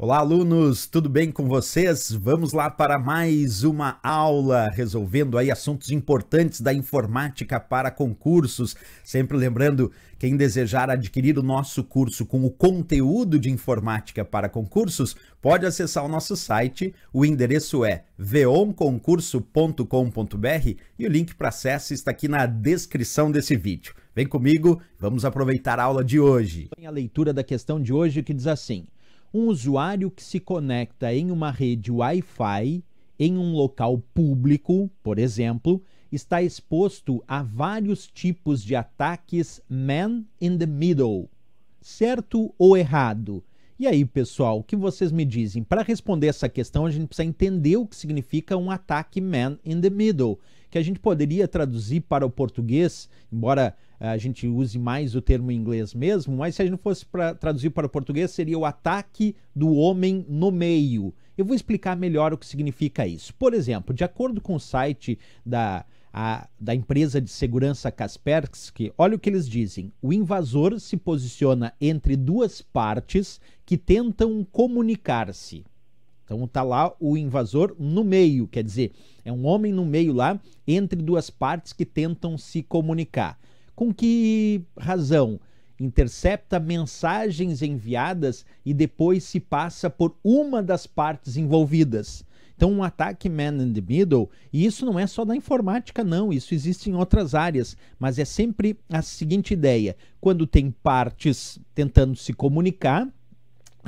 Olá, alunos, tudo bem com vocês? Vamos lá para mais uma aula resolvendo aí assuntos importantes da informática para concursos. Sempre lembrando, quem desejar adquirir o nosso curso com o conteúdo de informática para concursos, pode acessar o nosso site. O endereço é veonconcurso.com.br e o link para acesso está aqui na descrição desse vídeo. Vem comigo, vamos aproveitar a aula de hoje. A leitura da questão de hoje que diz assim: um usuário que se conecta em uma rede Wi-Fi em um local público, por exemplo, está exposto a vários tipos de ataques man in the middle. Certo ou errado? E aí, pessoal, o que vocês me dizem? Para responder essa questão, a gente precisa entender o que significa um ataque man in the middle, que a gente poderia traduzir para o português, embora a gente use mais o termo em inglês mesmo, mas se a gente fosse para traduzir para o português, seria o ataque do homem no meio. Eu vou explicar melhor o que significa isso. Por exemplo, de acordo com o site da, a, da empresa de segurança Kaspersky, olha o que eles dizem. O invasor se posiciona entre duas partes que tentam comunicar-se. Então está lá o invasor no meio, quer dizer, é um homem no meio lá entre duas partes que tentam se comunicar. Com que razão? Intercepta mensagens enviadas e depois se passa por uma das partes envolvidas. Então, um ataque man in the middle, e isso não é só da informática, não, isso existe em outras áreas, mas é sempre a seguinte ideia: quando tem partes tentando se comunicar,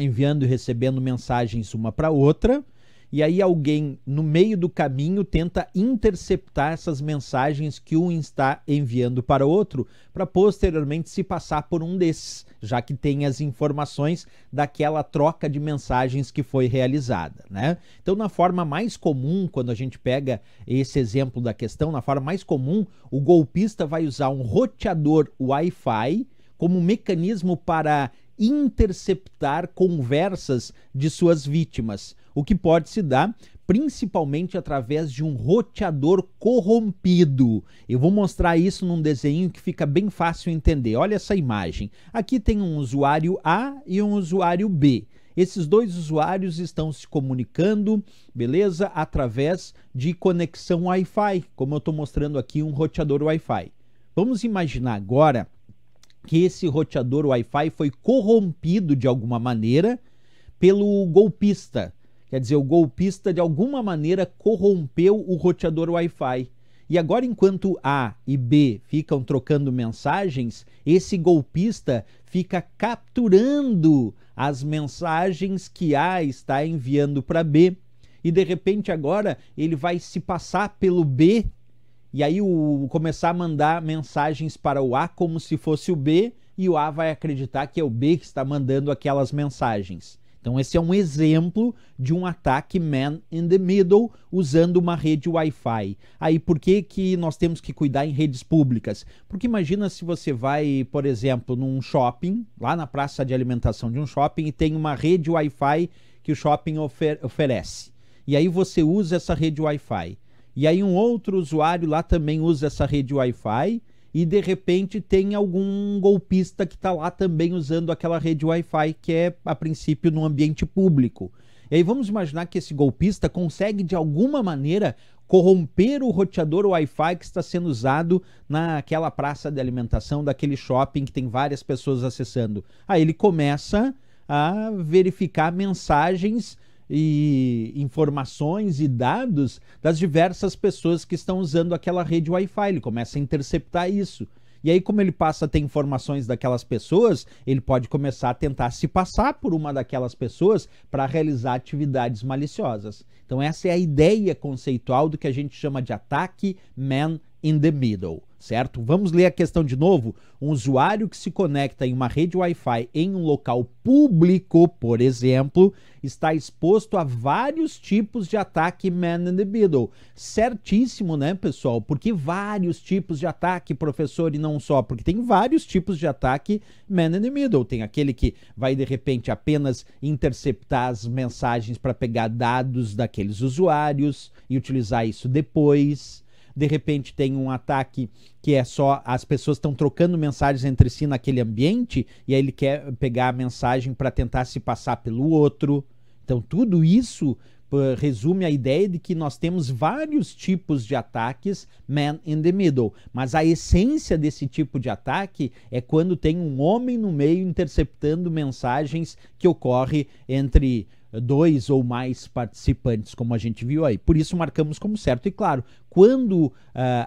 enviando e recebendo mensagens uma para outra, e aí alguém no meio do caminho tenta interceptar essas mensagens que um está enviando para outro, para posteriormente se passar por um desses, já que tem as informações daquela troca de mensagens que foi realizada, né? Então, na forma mais comum, quando a gente pega esse exemplo da questão, na forma mais comum, o golpista vai usar um roteador Wi-Fi como mecanismo para interceptar conversas de suas vítimas, o que pode se dar principalmente através de um roteador corrompido. Eu vou mostrar isso num desenho que fica bem fácil entender. Olha essa imagem. Aqui tem um usuário A e um usuário B. Esses dois usuários estão se comunicando, beleza? Através de conexão Wi-Fi, como eu estou mostrando aqui um roteador Wi-Fi. Vamos imaginar agora que esse roteador Wi-Fi foi corrompido de alguma maneira pelo golpista. Quer dizer, o golpista de alguma maneira corrompeu o roteador Wi-Fi. E agora, enquanto A e B ficam trocando mensagens, esse golpista fica capturando as mensagens que A está enviando para B. E de repente, agora ele vai se passar pelo B e aí o começar a mandar mensagens para o A como se fosse o B e o A vai acreditar que é o B que está mandando aquelas mensagens. Então esse é um exemplo de um ataque man in the middle usando uma rede Wi-Fi. Aí por que, que nós temos que cuidar em redes públicas? Porque imagina se você vai, por exemplo, num shopping, lá na praça de alimentação de um shopping e tem uma rede Wi-Fi que o shopping ofer oferece. E aí você usa essa rede Wi-Fi. E aí um outro usuário lá também usa essa rede Wi-Fi e de repente tem algum golpista que está lá também usando aquela rede Wi-Fi que é a princípio no ambiente público. E aí vamos imaginar que esse golpista consegue de alguma maneira corromper o roteador Wi-Fi que está sendo usado naquela praça de alimentação daquele shopping que tem várias pessoas acessando. Aí ele começa a verificar mensagens e informações e dados das diversas pessoas que estão usando aquela rede Wi-Fi. Ele começa a interceptar isso. E aí, como ele passa a ter informações daquelas pessoas, ele pode começar a tentar se passar por uma daquelas pessoas para realizar atividades maliciosas. Então, essa é a ideia conceitual do que a gente chama de ataque man in the middle certo? Vamos ler a questão de novo. Um usuário que se conecta em uma rede Wi-Fi em um local público, por exemplo, está exposto a vários tipos de ataque man in the middle. Certíssimo, né, pessoal? Porque vários tipos de ataque, professor, e não só, porque tem vários tipos de ataque man in the middle. Tem aquele que vai de repente apenas interceptar as mensagens para pegar dados daqueles usuários e utilizar isso depois de repente tem um ataque que é só as pessoas estão trocando mensagens entre si naquele ambiente e aí ele quer pegar a mensagem para tentar se passar pelo outro. Então, tudo isso resume a ideia de que nós temos vários tipos de ataques man in the middle, mas a essência desse tipo de ataque é quando tem um homem no meio interceptando mensagens que ocorre entre dois ou mais participantes, como a gente viu aí. Por isso marcamos como certo. E claro, quando uh,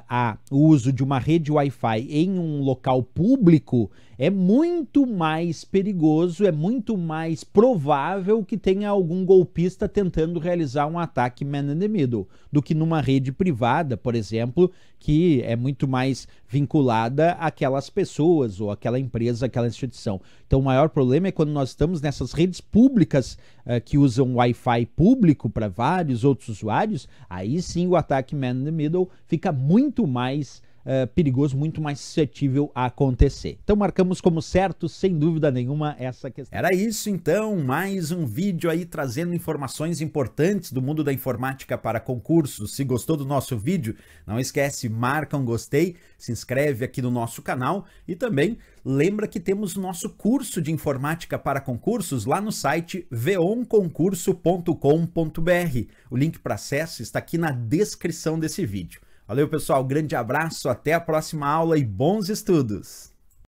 há o uso de uma rede Wi-Fi em um local público, é muito mais perigoso, é muito mais provável que tenha algum golpista tentando realizar um ataque man in the middle do que numa rede privada, por exemplo, que é muito mais vinculada àquelas pessoas ou àquela empresa, àquela instituição. Então, o maior problema é quando nós estamos nessas redes públicas uh, que usam Wi-Fi público para vários outros usuários, aí sim o ataque man in the middle fica muito mais uh, perigoso, muito mais suscetível a acontecer. Então marcamos como certo, sem dúvida nenhuma, essa questão. Era isso então, mais um vídeo aí trazendo informações importantes do mundo da informática para concursos. Se gostou do nosso vídeo, não esquece, marca um gostei, se inscreve aqui no nosso canal e também lembra que temos nosso curso de informática para concursos lá no site veonconcurso.com.br. O link para acesso está aqui na descrição desse vídeo. Valeu, pessoal. Grande abraço, até a próxima aula e bons estudos!